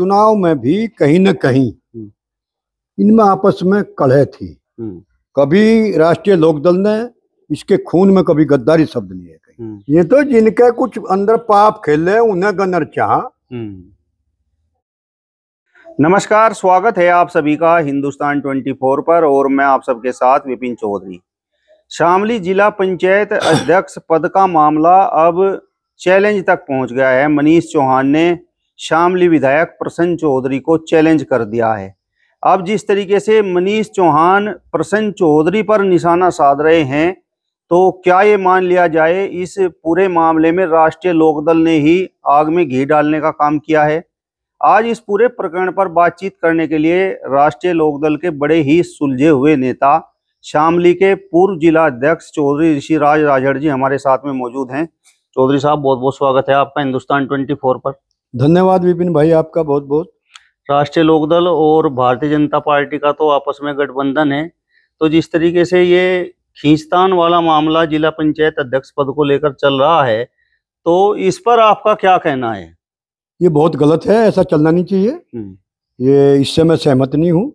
चुनाव में भी कहीं न कहीं हम्म। इनमें आपस में कलह थी। हम्म, कभी राष्ट्रीय लोकदल ने इसके खून में कभी गद्दारी शब्द नहीं है कहीं। हम्म, ये तो जिनके कुछ अंदर पाप खेले उन्हें गनर चाह। नमस्कार स्वागत है आप सभी का हिंदुस्तान 24 पर और मैं आप सबके साथ विपिन चौधरी। शामली जिला पंचायत अध्यक्ष पद का मामला अब चैलेंज तक पहुँच गया है। मनीष चौहान ने शामली विधायक प्रसन्न चौधरी को चैलेंज कर दिया है। अब जिस तरीके से मनीष चौहान प्रसन्न चौधरी पर निशाना साध रहे हैं तो क्या ये मान लिया जाए, इस पूरे मामले में राष्ट्रीय लोकदल ने ही आग में घी डालने का काम किया है? आज इस पूरे प्रकरण पर बातचीत करने के लिए राष्ट्रीय लोकदल के बड़े ही सुलझे हुए नेता, शामली के पूर्व जिला अध्यक्ष चौधरी ऋषिराज राजड़ जी हमारे साथ में मौजूद हैं। चौधरी साहब बहुत बहुत स्वागत है आपका हिंदुस्तान 24 पर। धन्यवाद विपिन भाई आपका बहुत बहुत राष्ट्रीय लोकदल और भारतीय जनता पार्टी का तो आपस में गठबंधन है। तो जिस तरीके से ये खींचतान वाला मामला जिला पंचायत अध्यक्ष पद को लेकर चल रहा है तो इस पर आपका क्या कहना है? ये बहुत गलत है ऐसा चलना नहीं चाहिए। हम्म, ये इससे मैं सहमत नहीं हूँ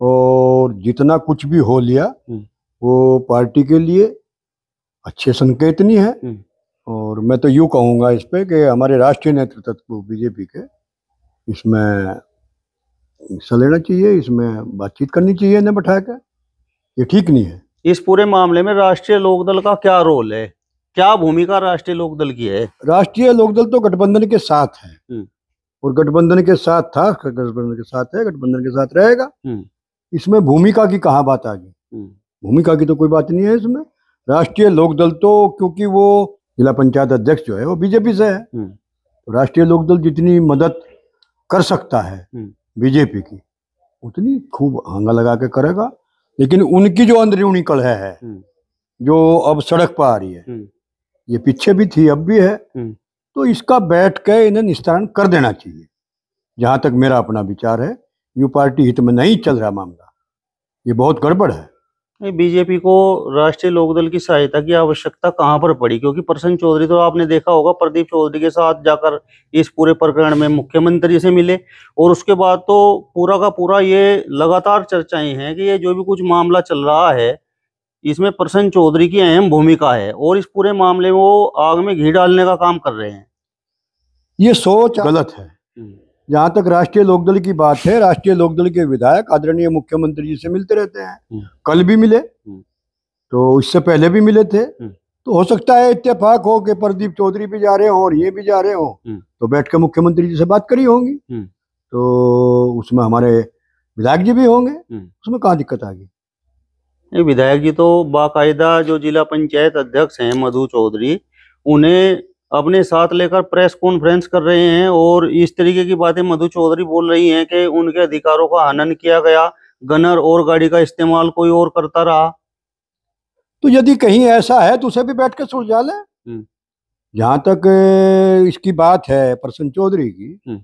और जितना कुछ भी हो लिया हम्म। वो पार्टी के लिए अच्छे संकेत नहीं है। हम्म। और मैं तो यूँ कहूँगा इस पे कि हमारे राष्ट्रीय नेतृत्व को बीजेपी के इसमें हिस्सा लेना चाहिए इसमें बातचीत करनी चाहिए इन्हें बैठा के ये ठीक नहीं है। इस पूरे मामले में राष्ट्रीय लोकदल का क्या रोल है? क्या भूमिका राष्ट्रीय लोकदल की है? राष्ट्रीय लोकदल तो गठबंधन के साथ है। हम्म। और गठबंधन के साथ था गठबंधन के साथ है गठबंधन के साथ रहेगा। हम्म। इसमें भूमिका की कहाँ बात आ गई? हम्म, भूमिका की तो कोई बात नहीं है इसमें। राष्ट्रीय लोकदल तो क्योंकि वो जिला पंचायत अध्यक्ष जो है वो बीजेपी से है हम्म। तो राष्ट्रीय लोकदल जितनी मदद कर सकता है हम्म। बीजेपी की उतनी खूब हंगा लगा के करेगा लेकिन उनकी जो अंदरूनी कलह है हम्म। जो अब सड़क पर आ रही है। ये पीछे भी थी अब भी है। तो इसका बैठ के इन्हें निस्तारण कर देना चाहिए जहाँ तक मेरा अपना विचार है यू पार्टी हित में नहीं चल रहा मामला ये बहुत गड़बड़ है बीजेपी को राष्ट्रीय लोकदल की सहायता की आवश्यकता कहाँ पर पड़ी? क्योंकि प्रसन्न चौधरी तो आपने देखा होगा प्रदीप चौधरी के साथ जाकर इस पूरे प्रकरण में मुख्यमंत्री से मिले। और उसके बाद तो पूरा का पूरा ये लगातार चर्चाएँ हैं कि ये जो भी कुछ मामला चल रहा है इसमें प्रसन्न चौधरी की अहम भूमिका है और इस पूरे मामले में वो आग में घी डालने का काम कर रहे हैं। ये सोच गलत है। जहाँ तक राष्ट्रीय लोकदल की बात है राष्ट्रीय लोकदल के विधायक आदरणीय मुख्यमंत्री जी से मिलते रहते हैं हम्म। कल भी मिले तो इससे पहले भी मिले थे हम्म। तो हो सकता है इत्तेफाक हो कि प्रदीप चौधरी भी जा रहे हो और ये भी जा रहे हो हम्म। तो बैठ के मुख्यमंत्री जी से बात करी होंगी हम्म। तो उसमें हमारे विधायक जी भी होंगे हम्म। उसमें कहाँ दिक्कत आ गई विधायक जी तो बाकायदा जो जिला पंचायत अध्यक्ष हैं मधु चौधरी उन्हें अपने साथ लेकर प्रेस कॉन्फ्रेंस कर रहे हैं और इस तरीके की बातें मधु चौधरी बोल रही हैं कि उनके अधिकारों का हनन किया गया गनर और गाड़ी का इस्तेमाल कोई और करता रहा तो यदि कहीं ऐसा है तो उसे भी बैठ के सुलझा ले जहाँ तक इसकी बात है प्रसन्न चौधरी की हम्म।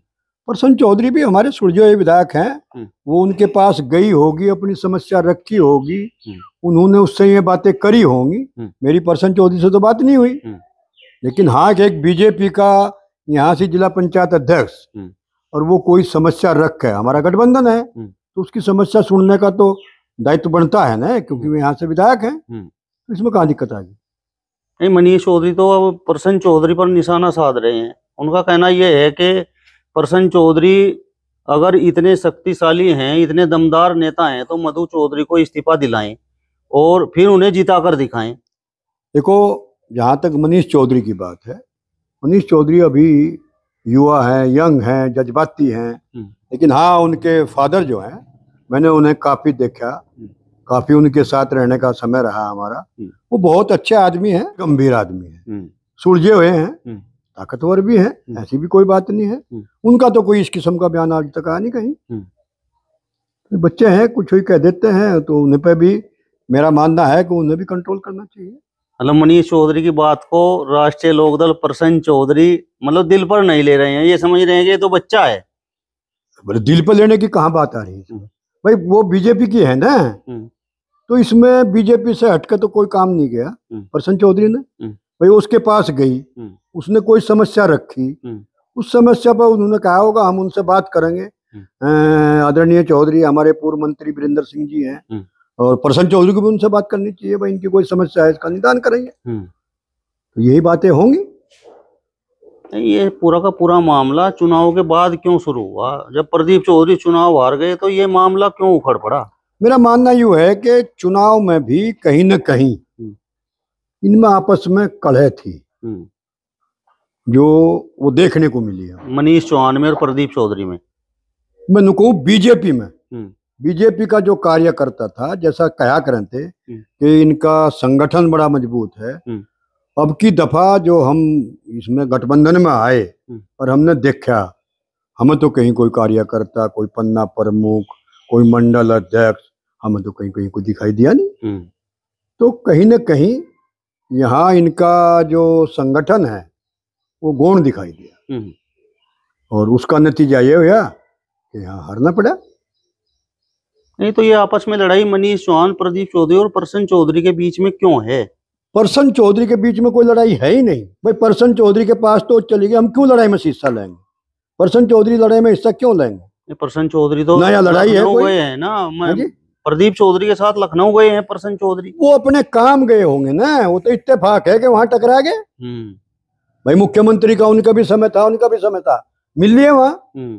प्रसन्न चौधरी भी हमारे सुलझे हुए विधायक हैं हम्म। वो उनके पास गई होगी अपनी समस्या रखी होगी हम्म। उन्होंने उससे ये बातें करी होंगी हम्म। मेरी प्रसन्न चौधरी से तो बात नहीं हुई हम्म। लेकिन हाँ एक बीजेपी का यहाँ से जिला पंचायत अध्यक्ष हम्म। और वो कोई समस्या रख है हमारा गठबंधन है हम्म। तो उसकी समस्या सुनने का तो दायित्व बनता है ना क्योंकि वो यहाँ से विधायक हैं हम्म। तो इसमें कहाँ दिक्कत आ गई नहीं मनीष चौधरी तो अब प्रसन्न चौधरी पर निशाना साध रहे हैं उनका कहना यह है कि प्रसन्न चौधरी अगर इतने शक्तिशाली हैं इतने दमदार नेता हैं तो मधु चौधरी को इस्तीफा दिलाएँ और फिर उन्हें जिता कर दिखाएँ देखो जहाँ तक मनीष चौधरी की बात है मनीष चौधरी अभी युवा हैं यंग हैं जज्बाती हैं हम्म। लेकिन हाँ उनके फादर जो हैं मैंने उन्हें काफ़ी देखा हम्म। काफ़ी उनके साथ रहने का समय रहा हमारा हम्म। वो बहुत अच्छे आदमी हैं गंभीर आदमी हैं सुलझे हुए हैं। ताकतवर भी हैं। ऐसी भी कोई बात नहीं है। उनका तो कोई इस किस्म का बयान आज तक आया नहीं कहीं बच्चे हैं कुछ ही कह देते हैं तो उन्हें पर भी मेरा मानना है कि उन्हें भी कंट्रोल करना चाहिए मतलब मनीष चौधरी की बात को राष्ट्रीय लोकदल प्रसन्न चौधरी मतलब दिल पर नहीं ले रहे हैं ये समझ रहे हैं कि ये तो बच्चा है बोले दिल पर लेने की कहाँ बात आ रही है भाई वो बीजेपी की है ना हम्म। तो इसमें बीजेपी से हटकर तो कोई काम नहीं गया हम्म। प्रसन्न चौधरी ने हम्म। भाई उसके पास गई हम्म। उसने कोई समस्या रखी हम्म। उस समस्या पर उन्होंने कहा होगा हम उनसे बात करेंगे आदरणीय चौधरी हमारे पूर्व मंत्री वीरेंद्र सिंह जी हैं हम्म। और प्रसन्न चौधरी को भी उनसे बात करनी चाहिए भाई इनकी कोई समस्या है इसका निदान करेंगे हम्म। तो यही बातें होंगी ये पूरा का पूरा मामला चुनाव के बाद क्यों शुरू हुआ जब प्रदीप चौधरी चुनाव हार गए तो ये मामला क्यों उखड़ पड़ा मेरा मानना यूँ है कि चुनाव में भी कहीं न कहीं हम्म। इनमें आपस में कलह थी हम्म। जो वो देखने को मिली है मनीष चौहान में और प्रदीप चौधरी में मैं नु कहूँ बीजेपी में। बीजेपी का जो कार्यकर्ता था जैसा कहा करें थे हम्म। कि इनका संगठन बड़ा मज़बूत है हम्म। अब की दफ़ा जो हम इसमें गठबंधन में आए हम्म। और हमने देखा हमें तो कहीं कोई कार्यकर्ता कोई पन्ना प्रमुख कोई मंडल अध्यक्ष हमें तो कहीं कहीं कोई दिखाई दिया नहीं। तो कहीं न कहीं यहाँ इनका जो संगठन है वो गौण दिखाई दिया। और उसका नतीजा ये हुआ कि यहाँ हारना पड़ा नहीं तो ये आपस में लड़ाई मनीष चौहान प्रदीप चौधरी और प्रसन्न चौधरी के बीच में क्यों है? परसन चौधरी के बीच में कोई लड़ाई है ही नहीं। भाई परसन चौधरी के पास तो चली गई हम क्यों लड़ाई में हिस्सा लेंगे? परसन चौधरी लड़ाई में हिस्सा क्यों लेंगे? प्रसन्न चौधरी तो नया लड़ाई है कोई? गए हैं ना हाँ प्रदीप चौधरी के साथ लखनऊ गए हैं प्रसन्न चौधरी। वो अपने काम गए होंगे ना वो तो इत्तेफाक है कि वहाँ टकरा गए। हम्म। भाई मुख्यमंत्री का उनका भी समय था उनका भी समय था। मिल लिए वहाँ। हम्म।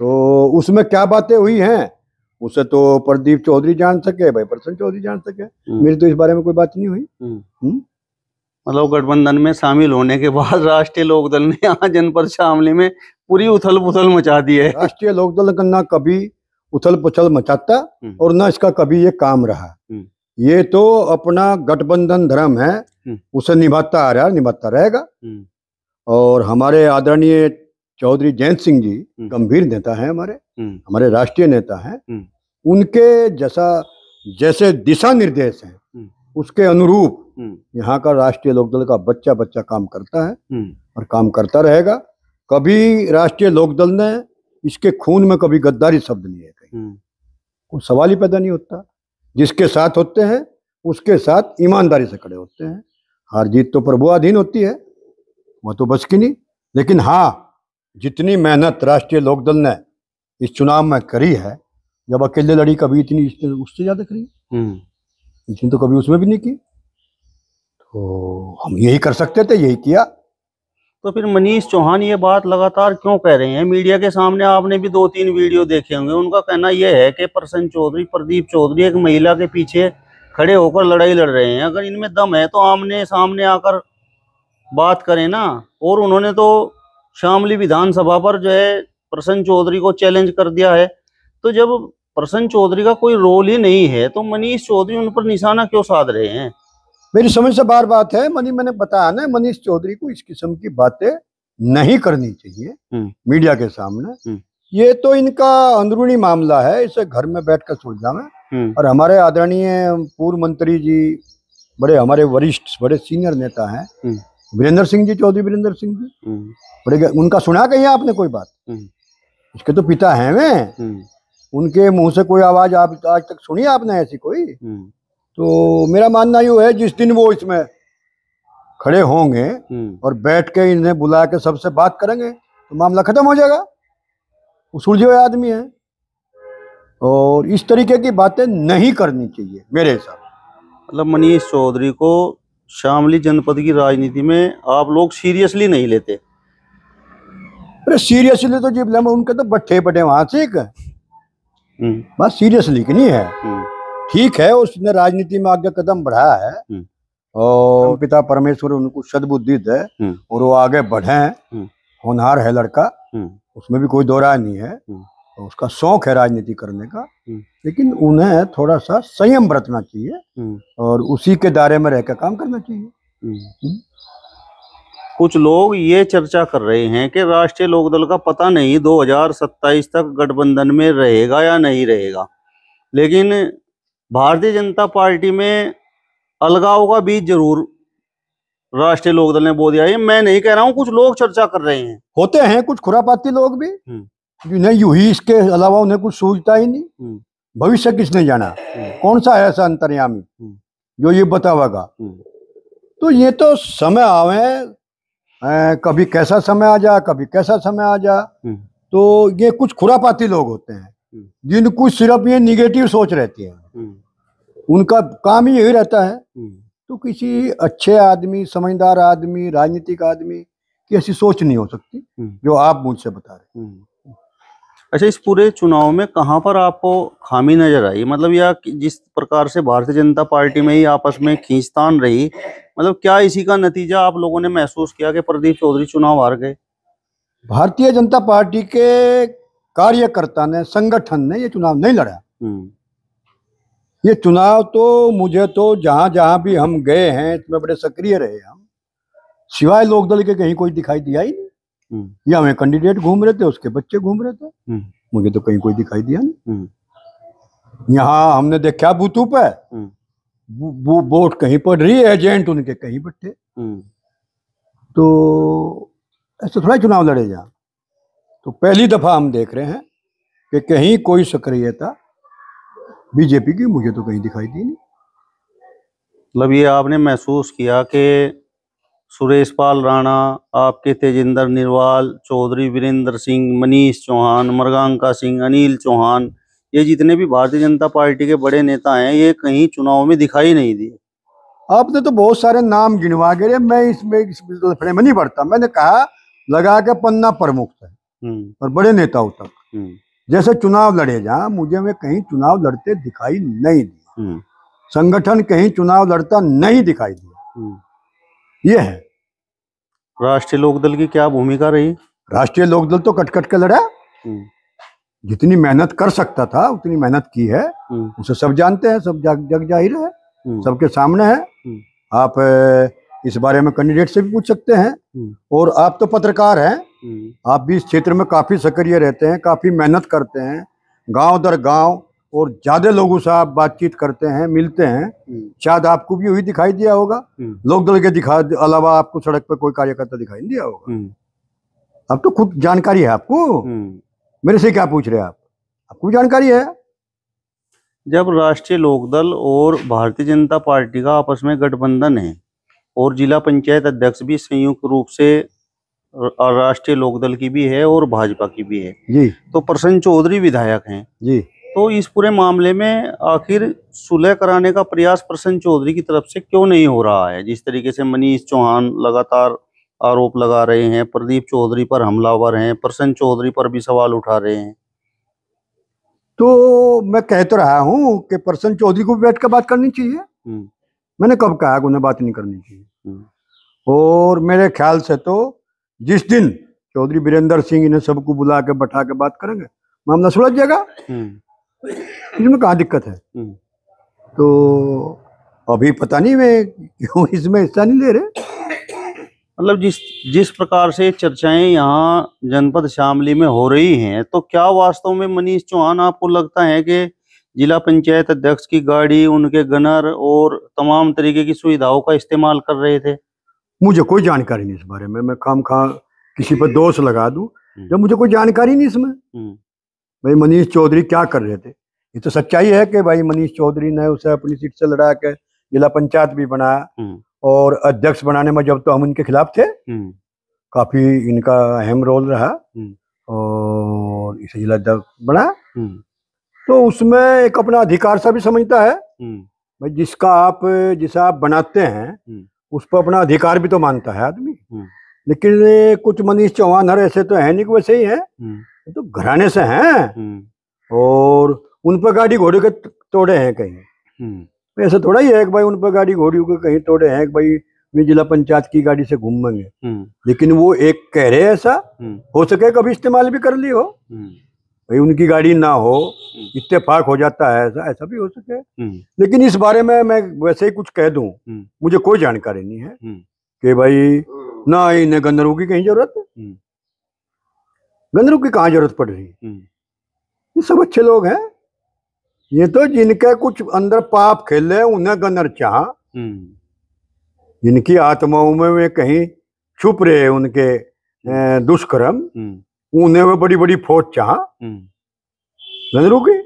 तो उसमें क्या बातें हुई हैं? उसे तो प्रदीप चौधरी जान सके भाई प्रसन्न चौधरी जान सके हम्म। मेरी तो इस बारे में कोई बात नहीं हुई हम्म। हम्म? मतलब गठबंधन में शामिल होने के बाद राष्ट्रीय लोकदल ने यहाँ जनपद शामली में पूरी उथल पुथल मचा दी है राष्ट्रीय लोकदल का ना कभी उथल पुथल मचाता। और ना इसका कभी ये काम रहा। ये तो अपना गठबंधन धर्म है। उसे निभाता आ रहा निभाता रहेगा और हमारे आदरणीय चौधरी जयंत सिंह जी हम्म। गंभीर नेता हैं हमारे हम्म, हमारे राष्ट्रीय नेता हैं। हम्म। उनके जैसा जैसे दिशा निर्देश हैं। उसके अनुरूप यहाँ का राष्ट्रीय लोकदल का बच्चा बच्चा काम करता है और काम करता रहेगा। कभी राष्ट्रीय लोकदल ने इसके खून में कभी गद्दारी शब्द नहीं है कहीं। कोई सवाल ही पैदा नहीं होता। जिसके साथ होते हैं उसके साथ ईमानदारी से खड़े होते हैं। हार जीत तो प्रभुआधीन होती है वह तो बस की नहीं। लेकिन हाँ जितनी मेहनत राष्ट्रीय लोकदल ने इस चुनाव में करी है जब अकेले लड़ी कभी इतनी उससे ज़्यादा करी। हम्म, इसने तो कभी उसमें भी नहीं की। तो हम यही कर सकते थे यही किया। तो फिर मनीष चौहान ये बात लगातार क्यों कह रहे हैं? मीडिया के सामने आपने भी दो तीन वीडियो देखे होंगे। उनका कहना यह है कि प्रसन्न चौधरी प्रदीप चौधरी एक महिला के पीछे खड़े होकर लड़ाई लड़ रहे हैं। अगर इनमें दम है तो आमने सामने आकर बात करें ना। और उन्होंने तो शामली विधानसभा पर जो है प्रसन्न चौधरी को चैलेंज कर दिया है। तो जब प्रसन्न चौधरी का कोई रोल ही नहीं है तो मनीष चौधरी उन पर निशाना क्यों साध रहे हैं? मेरी समझ से बार बात है। मनी मैंने बताया ना मनीष चौधरी को इस किस्म की बातें नहीं करनी चाहिए हम्म। मीडिया के सामने। हम्म। ये तो इनका अंदरूनी मामला है इसे घर में बैठकर सुलझावे हम्म, और हमारे आदरणीय पूर्व मंत्री जी बड़े हमारे वरिष्ठ बड़े सीनियर नेता हैं। वीरेंद्र सिंह जी चौधरी वीरेंद्र सिंह जी। हम्म, बड़े उनका सुना कहीं आपने कोई बात? हम्म। इसके तो पिता हैं वे। हम्म, उनके मुँह से कोई आवाज़ आप आज तक सुनी आपने ऐसी कोई? हम्म, तो मेरा मानना यूँ है जिस दिन वो इसमें खड़े होंगे हम्म, और बैठ के इन्हें बुला के सबसे बात करेंगे तो मामला खत्म हो जाएगा। वो सुलझे हुए आदमी है। और इस तरीके की बातें नहीं करनी चाहिए मेरे हिसाब मतलब मनीष चौधरी को शामली जनपद की राजनीति में आप लोग सीरियसली नहीं लेते। अरे सीरियसली तो जीप लेम उनके तो बट्ठे बटे वहाँ से बस सीरियसली की नहीं है? हम्म, ठीक है उसने राजनीति में आगे कदम बढ़ाया है। हम्म। और पिता परमेश्वर उनको सदबुद्धि दे हम्म। और वो आगे बढ़े। होनहार है लड़का। उसमें भी कोई दो राय नहीं है। उसका शौक है राजनीति करने का हम्म। लेकिन उन्हें थोड़ा सा संयम बरतना चाहिए हम्म, और उसी के दायरे में रहकर काम करना चाहिए। हम्म। कुछ लोग ये चर्चा कर रहे हैं कि राष्ट्रीय लोकदल का पता नहीं 2027 तक गठबंधन में रहेगा या नहीं रहेगा। लेकिन भारतीय जनता पार्टी में अलगाव का बीज ज़रूर राष्ट्रीय लोकदल ने बो दिया। ये मैं नहीं कह रहा हूँ कुछ लोग चर्चा कर रहे हैं। होते हैं कुछ खुरापाती लोग भी। जिन्हें यूँ ही इसके अलावा उन्हें कुछ सूझता ही नहीं। हम्म, भविष्य किसने जाना? हम्म, कौन सा है ऐसा अंतर्यामी हम्म। जो ये बतावेगा? तो ये तो समय आवे कभी कैसा समय आ जा कभी कैसा समय आ जा। तो ये कुछ खुरापाती लोग होते हैं। जिनको सिर्फ़ ये निगेटिव सोच रहती है। उनका काम ही यही रहता है। तो किसी अच्छे आदमी समझदार आदमी राजनीतिक आदमी की ऐसी सोच नहीं हो सकती जो आप मुझसे बता रहे हम्म। अच्छा इस पूरे चुनाव में कहाँ पर आपको खामी नज़र आई? मतलब या जिस प्रकार से भारतीय जनता पार्टी में ही आपस में खींचतान रही मतलब क्या इसी का नतीजा आप लोगों ने महसूस किया कि प्रदीप चौधरी चुनाव हार गए? भारतीय जनता पार्टी के कार्यकर्ता ने संगठन ने ये चुनाव नहीं लड़ा। हम्म, ये चुनाव तो मुझे तो जहाँ जहाँ भी हम गए हैं इसमें बड़े सक्रिय रहे हम। सिवाय लोकदल के कहीं कोई दिखाई दिया ही नहीं। या हमें कैंडिडेट घूम रहे थे उसके बच्चे घूम रहे थे। हम्म, मुझे तो कहीं कोई दिखाई दिया नहीं। हम्म, यहाँ हमने देखा बूथों पे हम्म, वो वो वोट कहीं पड़ रही है एजेंट उनके कहीं बैठे हम्म, तो ऐसे थोड़ा चुनाव लड़े जा। तो पहली दफ़ा हम देख रहे हैं कि कहीं कोई सक्रियता बीजेपी की मुझे तो कहीं दिखाई दी नहीं। मतलब ये आपने महसूस किया कि सुरेश पाल राणा आपके तेजिंदर निर्वाल चौधरी वीरेंद्र सिंह मनीष चौहान मरगांका सिंह अनिल चौहान ये जितने भी भारतीय जनता पार्टी के बड़े नेता हैं ये कहीं चुनाव में दिखाई नहीं दिए। आपने तो बहुत सारे नाम गिनवा गिरे मैं इसमें इस लफड़े में नहीं बढ़ता। मैंने कहा लगा के पन्ना प्रमुख है हम्म, और बड़े नेताओं तक। हम्म, जैसे चुनाव लड़े जा मुझे में कहीं चुनाव लड़ते दिखाई नहीं दिए। हम्म, संगठन कहीं चुनाव लड़ता नहीं दिखाई दिया। ये है। राष्ट्रीय लोकदल की क्या भूमिका रही? राष्ट्रीय लोकदल तो कट कट के लड़ा हम्म, जितनी मेहनत कर सकता था उतनी मेहनत की है। हम्म, उसे सब जानते हैं सब जग जग ज़ाहिर है। हम्म, सबके सामने है। आप इस बारे में कैंडिडेट से भी पूछ सकते हैं। और आप तो पत्रकार हैं। आप भी इस क्षेत्र में काफ़ी सक्रिय रहते हैं काफ़ी मेहनत करते हैं। गाँव दर गाँव और ज़्यादा लोगों से आप बातचीत करते हैं मिलते हैं हम्म, शायद आपको भी वही दिखाई दिया होगा। हम्म, लोकदल के दिखा अलावा आपको सड़क पर कोई कार्यकर्ता दिखाई नहीं दिया होगा। हम्म, अब तो खुद जानकारी है आपको। मेरे से क्या पूछ रहे हैं आप? आपको जानकारी है? जब राष्ट्रीय लोकदल और भारतीय जनता पार्टी का आपस में गठबंधन है और जिला पंचायत अध्यक्ष भी संयुक्त रूप से राष्ट्रीय लोकदल की भी है और भाजपा की भी है जी। तो प्रसन्न चौधरी विधायक हैं। जी। तो इस पूरे मामले में आखिर सुलह कराने का प्रयास प्रसन्न चौधरी की तरफ़ से क्यों नहीं हो रहा है? जिस तरीके से मनीष चौहान लगातार आरोप लगा रहे हैं प्रदीप चौधरी पर हमलावर हैं प्रसन्न चौधरी पर भी सवाल उठा रहे हैं। तो मैं कह तो रहा हूँ कि प्रसन्न चौधरी को भी बैठ कर बात करनी चाहिए। हम्म, मैंने कब कहा कि उन्हें बात नहीं करनी चाहिए? हम्म, और मेरे ख्याल से तो जिस दिन चौधरी वीरेंद्र सिंह इन्हें सबको बुला के बैठा के बात करेंगे मामला सुलझ जाएगा। हम्म, इसमें कहाँ दिक्कत है? हम्म। तो अभी पता नहीं मैं क्यों इसमें हिस्सा नहीं ले रहे। मतलब जिस जिस प्रकार से चर्चाएँ यहाँ जनपद शामली में हो रही हैं तो क्या वास्तव में मनीष चौहान आपको लगता है कि जिला पंचायत अध्यक्ष की गाड़ी उनके गनर और तमाम तरीके की सुविधाओं का इस्तेमाल कर रहे थे? मुझे कोई जानकारी नहीं इस बारे में। मैं खाम खा किसी पर दोष लगा दूँ हम्म। जब मुझे कोई जानकारी नहीं इसमें। हम्म, भाई मनीष चौधरी क्या कर रहे थे? ये तो सच्चाई है कि भाई मनीष चौधरी ने उसे अपनी सीट से लड़ा के जिला पंचायत भी बनाया हम्म, और अध्यक्ष बनाने में जब तो हम उनके खिलाफ थे हम्म, काफ़ी इनका अहम रोल रहा हम्म। और इसे जिला अध्यक्ष बना तो उसमें एक अपना अधिकार सा भी समझता है। भाई जिसका आप जिसे आप बनाते हैं। उस पर अपना अधिकार भी तो मानता है आदमी। लेकिन कुछ मनीष चौहान हर ऐसे तो है नहीं वैसे ही है। तो घराने से हैं। हम्म, और उन पर गाड़ी घोड़े के तोड़े हैं कहीं। हम्म, ऐसा थोड़ा ही है कि भाई उन पर गाड़ी घोड़ी के कहीं तोड़े हैं कि भाई वे जिला पंचायत की गाड़ी से घूमेंगे। हम्म, लेकिन वो एक कह रहे हैं ऐसा हो सके कभी इस्तेमाल भी कर ली हो। भाई उनकी गाड़ी ना हो इत्तेफाक हो जाता है ऐसा ऐसा भी हो सके। लेकिन इस बारे में मैं वैसे ही कुछ कह दूँ। मुझे कोई जानकारी नहीं है। कि भाई ना इन्हें गंदरू की कहीं ज़रूरत है। गंदरू की कहाँ ज़रूरत पड़ रही है? हम्म, ये सब अच्छे लोग हैं। ये तो जिनके कुछ अंदर पाप खेले उन्हें गंदर चाह। हम्म, जिनकी आत्माओं में वे कहीं छुप रहे उनके दुष्कर्म हम्म, उन्हें वे बड़ी बड़ी फौज चाह। गंदरू की?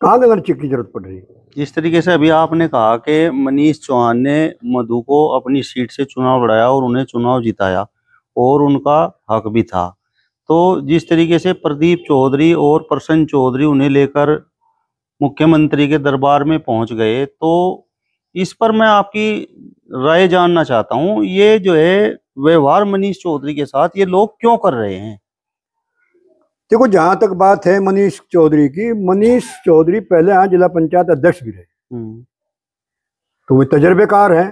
कहाँ गंदर चिक की ज़रूरत पड़ रही है? जिस तरीके से अभी आपने कहा कि मनीष चौहान ने मधु को अपनी सीट से चुनाव लड़ाया और उन्हें चुनाव जिताया और उनका हक भी था। तो जिस तरीके से प्रदीप चौधरी और प्रसन्न चौधरी उन्हें लेकर मुख्यमंत्री के दरबार में पहुँच गए तो इस पर मैं आपकी राय जानना चाहता हूँ। ये जो है व्यवहार मनीष चौधरी के साथ ये लोग क्यों कर रहे हैं? देखो जहाँ तक बात है मनीष चौधरी की मनीष चौधरी पहले यहाँ जिला पंचायत अध्यक्ष भी रहे। हम्म, तो वे तजर्बेकार हैं।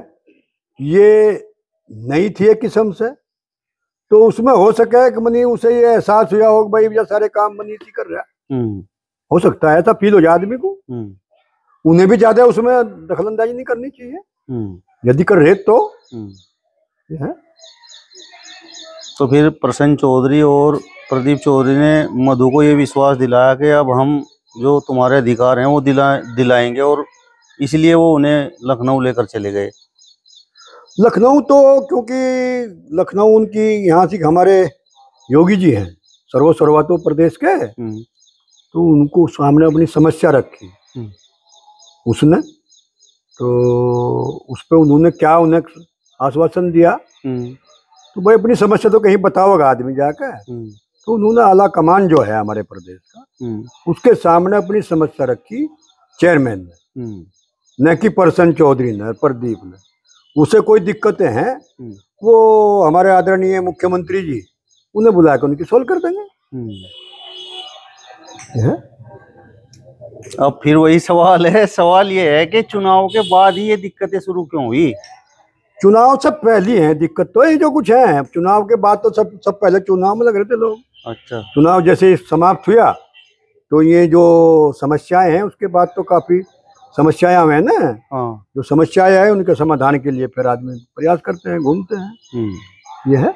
ये नई थी एक किस्म से। तो उसमें हो सके कि मनी उसे ये एहसास हुआ हो भाई ये सारे काम मनीष ही कर रहा है? हम्म, हो सकता है ऐसा फील हो जाए आदमी को। हम्म, उन्हें भी ज़्यादा उसमें दखलंदाजी नहीं करनी चाहिए। हम्म, यदि कर रहे तो। है। तो फिर प्रसन्न चौधरी और प्रदीप चौधरी ने मधु को ये विश्वास दिलाया कि अब हम जो तुम्हारे अधिकार हैं वो दिला दिलाएँगे और इसलिए वो उन्हें लखनऊ लेकर चले गए। लखनऊ तो क्योंकि लखनऊ उनकी यहाँ से हमारे योगी जी हैं सर्व सर्वातो प्रदेश के। हम्म, तो उनको सामने अपनी समस्या रखी। हम्म। उसने तो उस पर उन्होंने क्या उन्हें आश्वासन दिया? हम्म, तो भाई अपनी समस्या तो कहीं बताओगा आदमी जाकर तो उन्होंने आला कमान जो है हमारे प्रदेश का उसके सामने अपनी समस्या रखी चेयरमैन ने। न कि प्रसन्न चौधरी ने प्रदीप ने। उसे कोई दिक्कतें हैं? हम्म, वो हमारे आदरणीय मुख्यमंत्री जी उन्हें बुला के उनकी सोल्व कर देंगे। हम्म। अब फिर वही सवाल है सवाल ये है कि चुनाव के बाद ही ये दिक्कतें शुरू क्यों हुई? चुनाव सब पहली है दिक्कत तो ये जो कुछ है चुनाव के बाद तो सब सब पहले चुनाव में लग रहे थे लोग। अच्छा। चुनाव जैसे समाप्त हुआ तो ये जो समस्याएँ हैं उसके बाद तो काफ़ी समस्याएँ हैं ना? हाँ। जो समस्याएँ हैं उनके समाधान के लिए फिर आदमी प्रयास करते हैं घूमते हैं। यह ये है।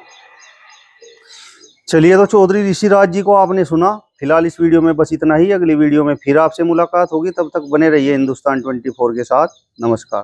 चलिए तो चौधरी ऋषिराज जी को आपने सुना। फ़िलहाल इस वीडियो में बस इतना ही। अगली वीडियो में फिर आपसे मुलाकात होगी। तब तक बने रहिए हिंदुस्तान 24 के साथ। नमस्कार।